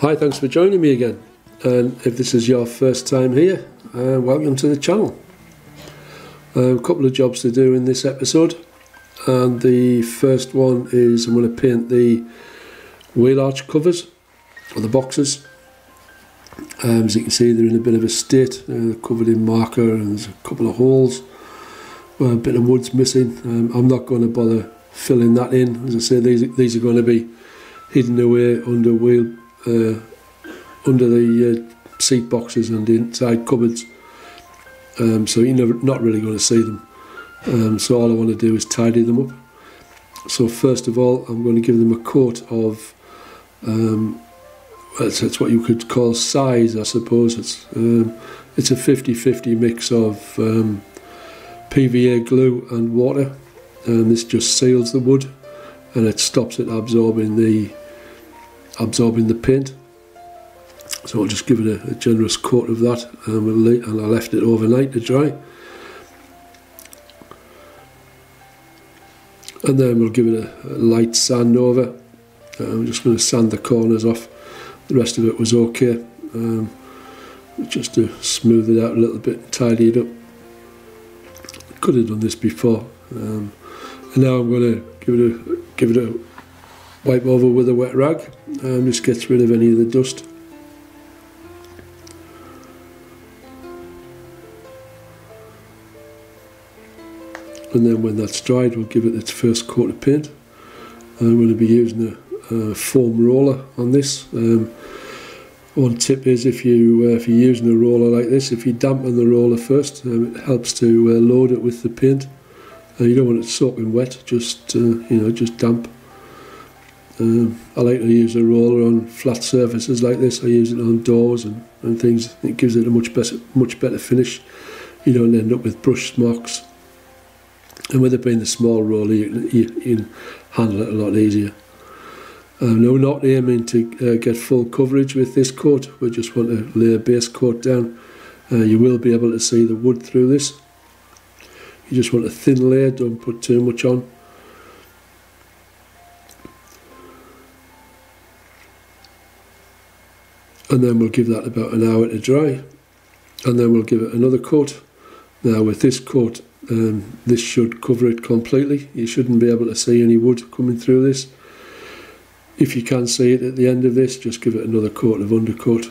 Hi, thanks for joining me again. And if this is your first time here, uh, welcome to the channel. Uh, a couple of jobs to do in this episode. And the first one is I'm going to paint the wheel arch covers, or the boxes. Um, as you can see, they're in a bit of a state, uh, covered in marker, and there's a couple of holes. Well, a bit of wood's missing. Um, I'm not going to bother filling that in. As I say, these, these are going to be hidden away under wheel uh, under the uh, seat boxes and the inside cupboards. Um, so you're never, not really going to see them. Um, so all I want to do is tidy them up. So first of all, I'm going to give them a coat of, um, it's, it's what you could call size, I suppose. It's um, it's a 50-50 mix of um, PVA glue and water, and this just seals the wood, and it stops it absorbing the absorbing the paint. So I'll just give it a, a generous coat of that and, we'll and I left it overnight to dry. And then we'll give it a, a light sand over. Uh, I'm just going to sand the corners off. The rest of it was okay. Um, just to smooth it out a little bit tidy it up. Could have done this before. Um, and now I'm going to give it a give it a wipe over with a wet rag and just gets rid of any of the dust. And then when that's dried we'll give it its first coat of paint. I'm going to be using a, a foam roller on this. Um, one tip is if you uh, if you're using a roller like this, if you dampen the roller first, um, it helps to uh, load it with the paint. Uh, you don't want it soaking wet, just uh, you know, just damp. Um, I like to use a roller on flat surfaces like this. I use it on doors and, and things. It gives it a much better, much better finish. You don't end up with brush marks. And with it being a small roller, you, you, you can handle it a lot easier. Um, no, not aiming to uh, get full coverage with this coat. We just want to lay a base coat down. Uh, you will be able to see the wood through this. You just want a thin layer, don't put too much on. And then we'll give that about an hour to dry. And then we'll give it another coat. Now with this coat um, this should cover it completely. You shouldn't be able to see any wood coming through this. If you can see it at the end of this just give it another coat of undercoat.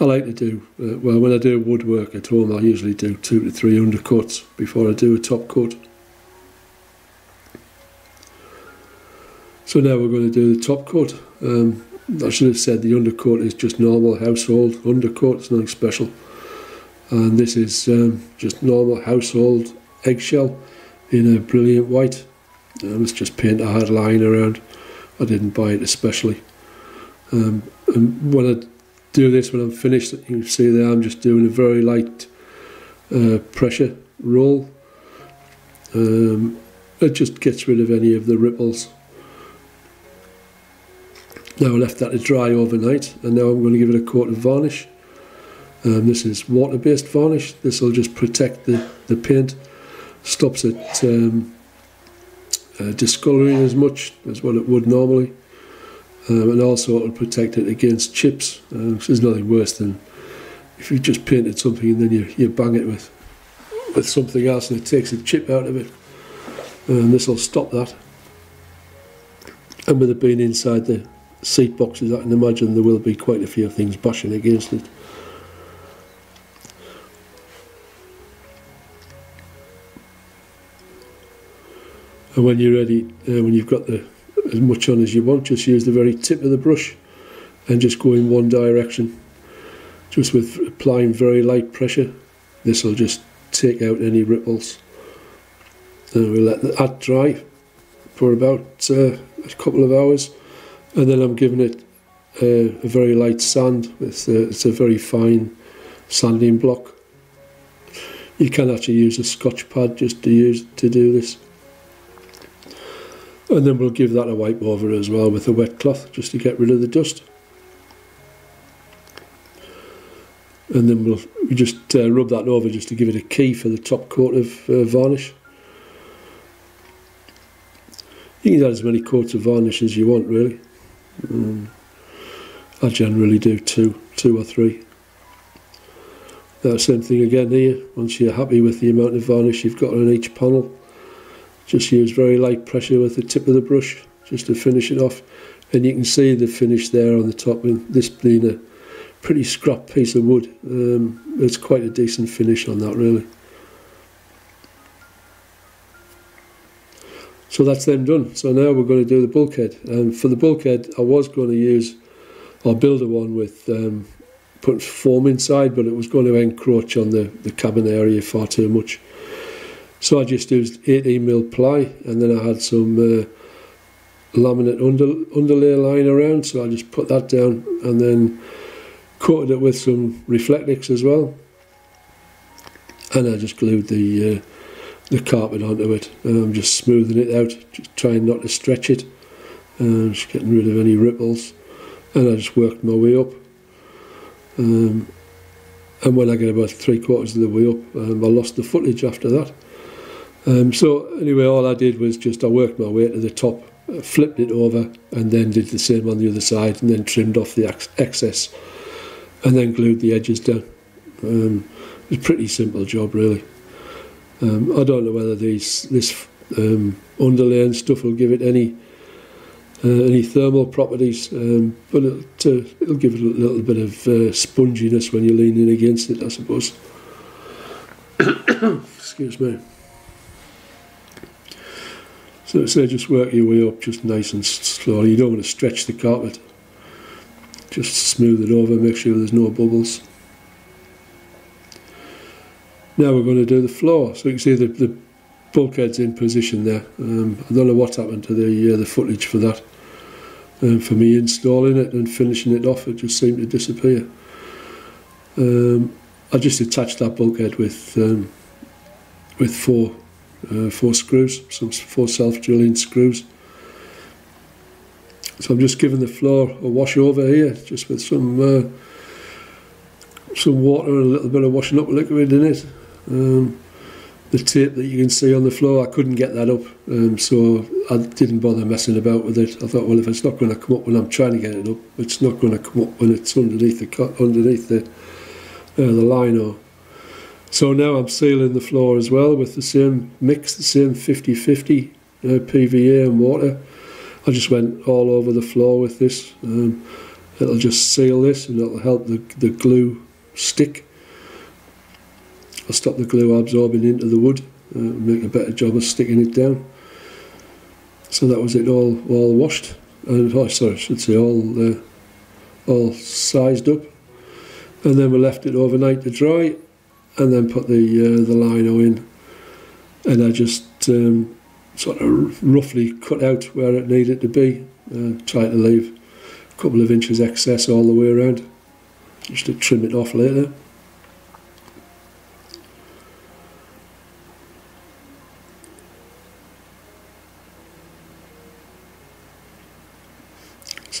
I like to do uh, well when I do woodwork at home I usually do two to three undercoats before I do a top coat. So now we're going to do the top coat. Um, I should have said the undercoat is just normal household undercoat, it's nothing special. And this is um, just normal household eggshell in a brilliant white. Um, it's just paint I had lying around. I didn't buy it especially. Um, and when I do this, when I'm finished, you can see there I'm just doing a very light uh, pressure roll. Um, it just gets rid of any of the ripples now I left that to dry overnight and now I'm going to give it a coat of varnish. Um, this is water-based varnish. This will just protect the, the paint, stops it um, uh, discolouring as much as what it would normally. Um, and also it will protect it against chips. Um, there's nothing worse than if you just painted something and then you, you bang it with with something else and it takes a chip out of it. And this will stop that. And with it being inside the seat boxes, I can imagine there will be quite a few things bashing against it. And when you're ready, uh, when you've got the as much on as you want, just use the very tip of the brush and just go in one direction. Just with applying very light pressure, this will just take out any ripples. And we'll let that dry for about uh, a couple of hours and then I'm giving it a, a very light sand. It's a, it's a very fine sanding block. You can actually use a scotch pad just to use to do this. And then we'll give that a wipe over as well with a wet cloth just to get rid of the dust. And then we'll we just uh, rub that over just to give it a key for the top coat of uh, varnish. You can add as many coats of varnish as you want really. Um, I generally do two, two or three. Uh, same thing again here, once you're happy with the amount of varnish you've got on each panel, just use very light pressure with the tip of the brush just to finish it off. And you can see the finish there on the top, and this being a pretty scrap piece of wood, um, it's quite a decent finish on that really. So that's them done. So now we're going to do the bulkhead. And for the bulkhead, I was going to use or build a one with um, put foam inside, but it was going to encroach on the, the cabin area far too much. So I just used 18 mil ply, and then I had some uh, laminate under, underlay line around, so I just put that down, and then coated it with some Reflectix as well, and I just glued the uh, the carpet onto it. And I'm just smoothing it out, trying not to stretch it, and just getting rid of any ripples, and I just worked my way up. Um, and when I get about three quarters of the way up, um, I lost the footage after that. Um, so anyway, all I did was just I worked my way to the top, uh, flipped it over, and then did the same on the other side, and then trimmed off the ex excess, and then glued the edges down. Um, it's a pretty simple job, really. Um, I don't know whether these this um, underlay and stuff will give it any uh, any thermal properties, um, but it'll, uh, it'll, give it a little bit of uh, sponginess when you're leaning against it, I suppose. Excuse me. So, so just work your way up just nice and slowly. You don't want to stretch the carpet. Just smooth it over, make sure there's no bubbles. Now we're going to do the floor. So you can see the, the bulkhead's in position there. Um, I don't know what happened to the uh, the footage for that. Um, for me installing it and finishing it off, it just seemed to disappear. Um, I just attached that bulkhead with um, with four uh, four screws, some four self-drilling screws. So I'm just giving the floor a wash over here, just with some uh, some water and a little bit of washing up liquid in it. Um, the tape that you can see on the floor, I couldn't get that up, um, so I didn't bother messing about with it. I thought, well, if it's not going to come up when I'm trying to get it up, it's not going to come up when it's underneath the underneath the uh, the lino. So now I'm sealing the floor as well with the same mix, the same 50-50 uh, PVA and water. I just went all over the floor with this. Um, it'll just seal this and it'll help the, the glue stick I'll stop the glue absorbing into the wood uh, make a better job of sticking it down. So that was it all all washed and oh, sorry I should say all uh, all sized up. And then we left it overnight to dry and then put the uh, the lino in. And I just um, sort of roughly cut out where it needed to be uh, try to leave a couple of inches excess all the way around just to trim it off later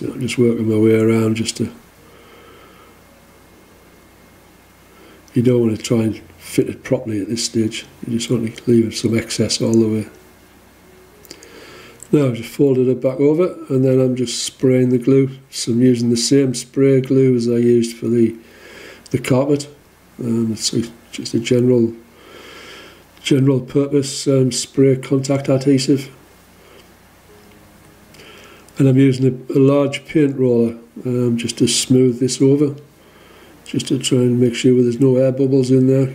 So I'm just working my way around just to. You don't want to try and fit it properly at this stage. You just want to leave some excess all the way. Now I've just folded it back over and then I'm just spraying the glue. So I'm using the same spray glue as I used for the the carpet. Um, it's just a general general purpose um, spray contact adhesive and I'm using a, a large paint roller um, just to smooth this over just to try and make sure there's no air bubbles in there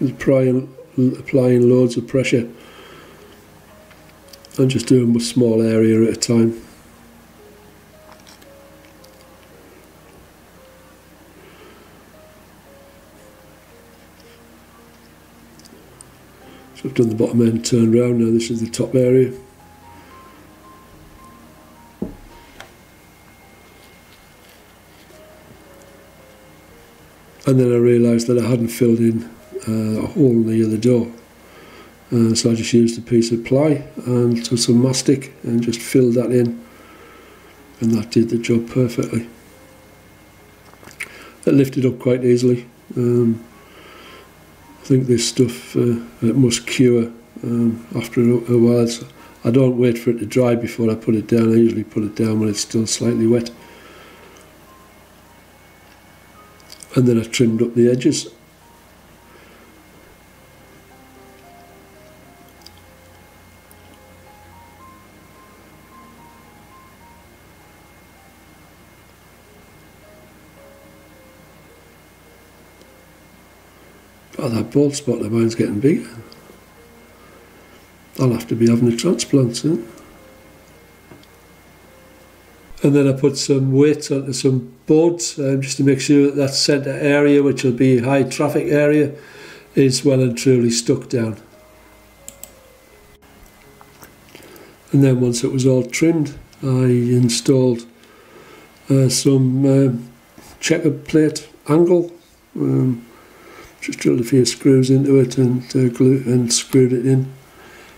applying, applying loads of pressure I'm just doing a small area at a time So I've done the bottom end, turned round, now this is the top area. And then I realised that I hadn't filled in uh, a hole near the door. Uh, so I just used a piece of ply and some mastic and just filled that in and that did the job perfectly. It lifted up quite easily. Um, I think this stuff uh, it must cure um, after a, while. So I don't wait for it to dry before I put it down. I usually put it down when it's still slightly wet. And then I trimmed up the edges Oh, that bald spot of mine's getting bigger. I'll have to be having a transplant soon. And then I put some weight onto some boards um, just to make sure that that centre area, which will be high traffic area, is well and truly stuck down. And then once it was all trimmed, I installed uh, some uh, checker plate angle um, just drilled a few screws into it and uh, and screwed it in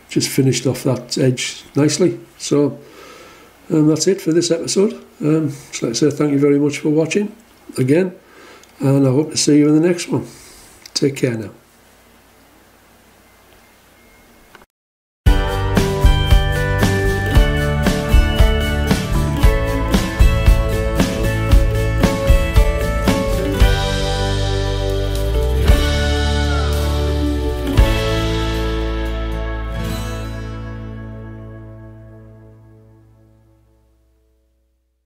just finished off that edge nicely so um, that's it for this episode. Um, like I say thank you very much for watching again and I hope to see you in the next one. Take care now